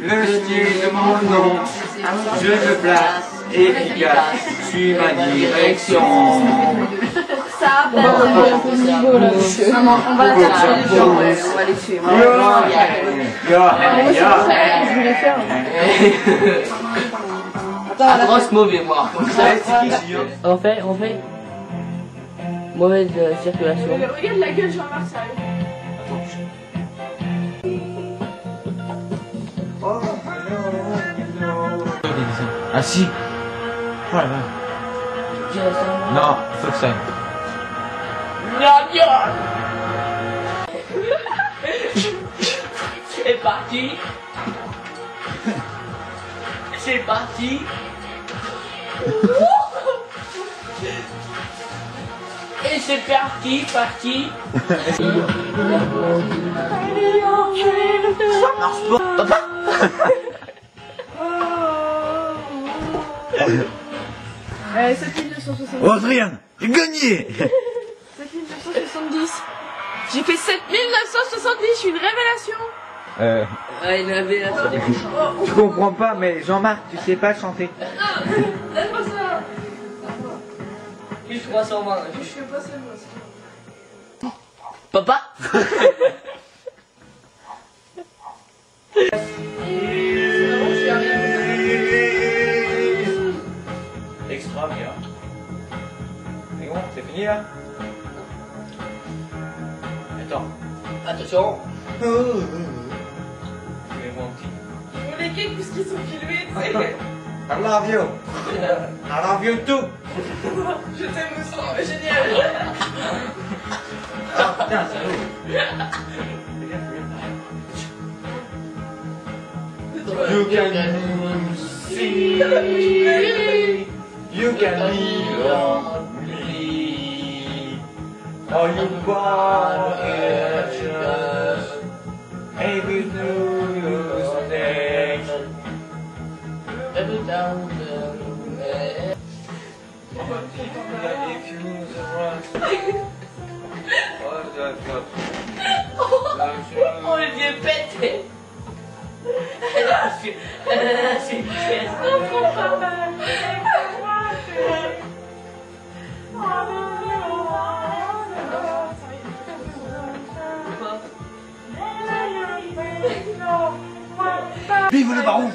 de mon nom, je me place efficace, suis ma direction. Ça On va relever un peu le niveau là, monsieur. Maman, on va chercher les gens, on va les tuer. Yo, yo, yo. Je voulais faire. Attends, grosse mauvais moi. On fait, on fait. Mauvaise euh, circulation. Regarde la gueule Jean-Marc, sérieux. Ah si Oh vache. Non, que ça. C'est parti. C'est parti. Et c'est parti, parti. Euh, 7970. Adrien, j'ai gagné 7970. J'ai fait 7970, je suis une révélation. Euh, Ah, une révélation je comprends pas, mais Jean-Marc, tu sais pas chanter. Donne-moi ça. Plus 320. Je fais pas ça, moi. Papa bon, c'est fini là Attends. Attention. Mais mon petit. Faut les cakes puisqu'ils sont filmés, tu sais. I love you. I love you too. Je t'aime aussi, génial. Ah putain, salaud. You can see. You can be lonely. All you want is just every. Every down If you run, the Oh, vieux pété Elle a su... Elle su... Vive le baron